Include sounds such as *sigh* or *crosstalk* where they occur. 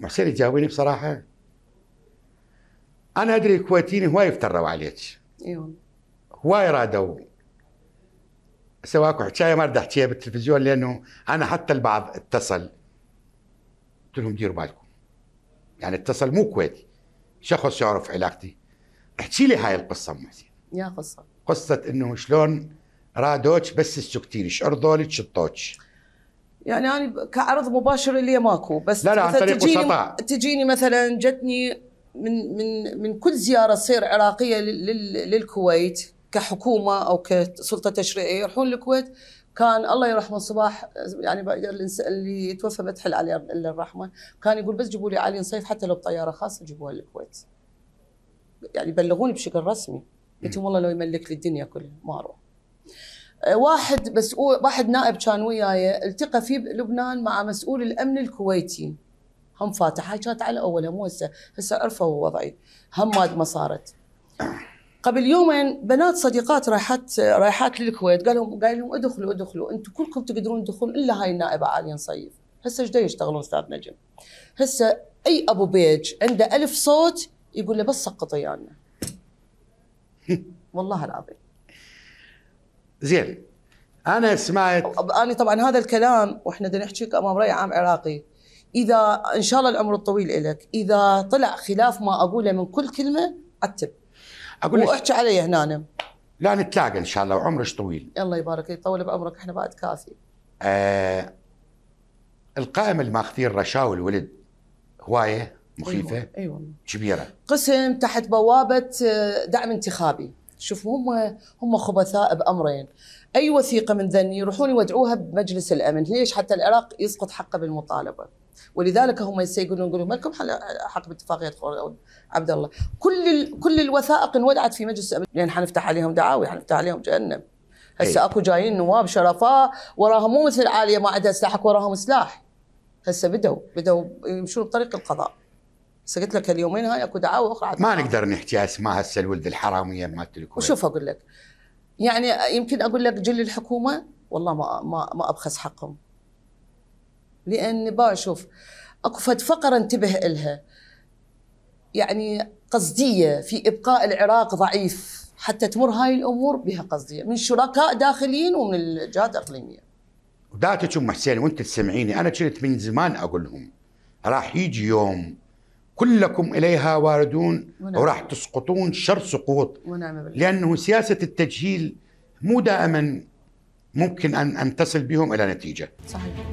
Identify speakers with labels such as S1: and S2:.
S1: محسن تجاوبيني بصراحة. أنا أدري الكويتيين هواي افتروا عليك.
S2: إيوه.
S1: هواي رادوا. سواكوا حكاية ما بدي أحكيها بالتلفزيون لأنه أنا حتى البعض اتصل. قلت لهم ديروا بالكم. يعني اتصل مو كويتي. شخص يعرف علاقتي. احكي لي هاي القصة أم حسين.
S2: يا قصة.
S1: قصة إنه شلون رادوش بس السكتين شعرضولك شطوك
S2: يعني أنا كعرض مباشر لي ماكو بس
S1: لا لا، عن طريق
S2: تجيني
S1: وسطاء.
S2: تجيني مثلا جتني من من من كل زيارة تصير عراقية لل- لل- للكويت كحكومة أو كسلطة تشريعية يروحون الكويت. كان الله يرحمه الصباح يعني اللي يتوفى بتحل عليه الرحمه كان يقول بس جيبوا لي علي نصيف حتى لو بطيارة خاصة جيبوها للكويت. يعني بلغوني بشكل رسمي. قلت لهم والله لو يملك لي الدنيا كلها ما أروح. واحد مسؤول واحد نائب كان وياي التقى في لبنان مع مسؤول الأمن الكويتي. هم فاتح هاي كانت على أولها مو هسه. هسه عرفوا وضعي. هم ما صارت. قبل يومين بنات صديقات رايحات رايحات للكويت. قال لهم قال لهم ادخلوا ادخلوا. أنتم كلكم تقدرون تدخلون إلا هاي النائبة عاليه نصيف هسه إيش يشتغلون أستاذ نجم؟ هسه أي أبو بيج عنده ألف صوت يقول له بس سقط ويانا *laughs* والله العظيم.
S1: زين. أنا سمعت
S2: أنا طبعا هذا الكلام وإحنا بدنا نحكيك أمام رأي عام عراقي. إذا إن شاء الله العمر الطويل لك إذا طلع خلاف ما أقوله من كل كلمة عتب
S1: أقول لك
S2: واحكي علي هنا
S1: لا نتلاقى إن شاء الله وعمرك طويل.
S2: الله يبارك يطول بعمرك إحنا بعد كافي.
S1: آه القائمه المأخذين رشاوي الولد هواية مخيفة
S2: اي أيوة. والله
S1: كبيرة.
S2: قسم تحت بوابة آه، دعم انتخابي. شوف هم هم خبثاء بأمرين. أي وثيقة من ذني يروحون يودعوها بمجلس الأمن؟ ليش؟ حتى العراق يسقط حقه بالمطالبة. ولذلك هم يقولون يقولون ما لكم حق باتفاقية عبد الله. كل ال... كل الوثائق انودعت في مجلس الأمن. لأن حنفتح عليهم دعاوي حنفتح عليهم جهنم. هسه
S1: أي.
S2: أكو جايين نواب شرفاء وراهم مو مثل عالية ما عندها سلاح وراهم سلاح. هسه بدوا بدوا يمشون بطريق القضاء. قلت لك اليومين هاي أكو دعاوى أخرى
S1: ما نقدر نحكي أسماء هسه الولد الحرامية مالت الكويت
S2: وشوف أقول لك يعني يمكن أقول لك جل الحكومة والله ما ما ما أبخس حقهم. لأن بشوف أكو فد فقرة انتبه لها يعني قصدية في إبقاء العراق ضعيف حتى تمر هاي الأمور بها قصدية. من شركاء داخليين ومن الجهات الاقليميه
S1: وداتك أم حسين وأنت تسمعيني أنا كنت من زمان أقول لهم راح يجي يوم كلكم إليها واردون
S2: ونعم.
S1: وراح تسقطون شر سقوط.
S2: ونعم بالله.
S1: لأنه سياسة التجهيل مو دائما ممكن أن أن تصل بهم إلى نتيجة.
S2: صحيح.